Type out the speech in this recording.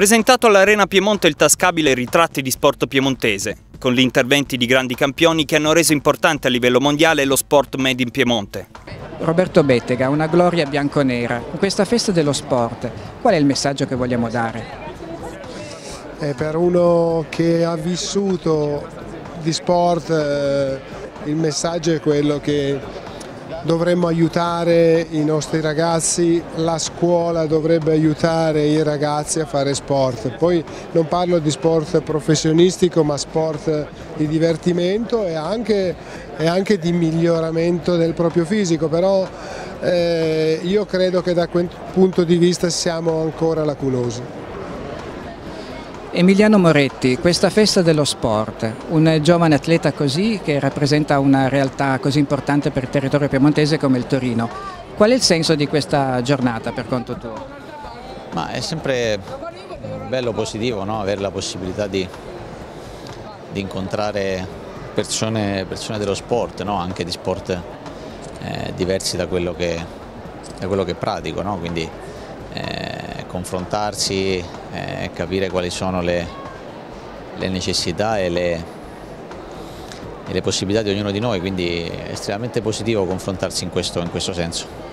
Presentato all'Arena Piemonte il tascabile Ritratti di sport piemontese, con gli interventi di grandi campioni che hanno reso importante a livello mondiale lo sport made in Piemonte. Roberto Bettega, una gloria bianconera. In questa festa dello sport, qual è il messaggio che vogliamo dare? Eh, per uno che ha vissuto di sport eh, il messaggio è quello che dovremmo aiutare i nostri ragazzi, la scuola dovrebbe aiutare i ragazzi a fare sport. Poi non parlo di sport professionistico ma sport di divertimento e anche, e anche di miglioramento del proprio fisico, però eh, io credo che da quel punto di vista siamo ancora lacunosi. Emiliano Moretti, questa festa dello sport, un giovane atleta così che rappresenta una realtà così importante per il territorio piemontese come il Torino, qual è il senso di questa giornata per conto tuo? Ma è sempre bello, positivo no? avere la possibilità di, di incontrare persone, persone, dello sport, no? anche di sport eh, diversi da quello che, da quello che pratico, no? quindi eh, confrontarsi, eh, capire quali sono le, le necessità e le, e le, possibilità di ognuno di noi, quindi è estremamente positivo confrontarsi in questo, in questo senso.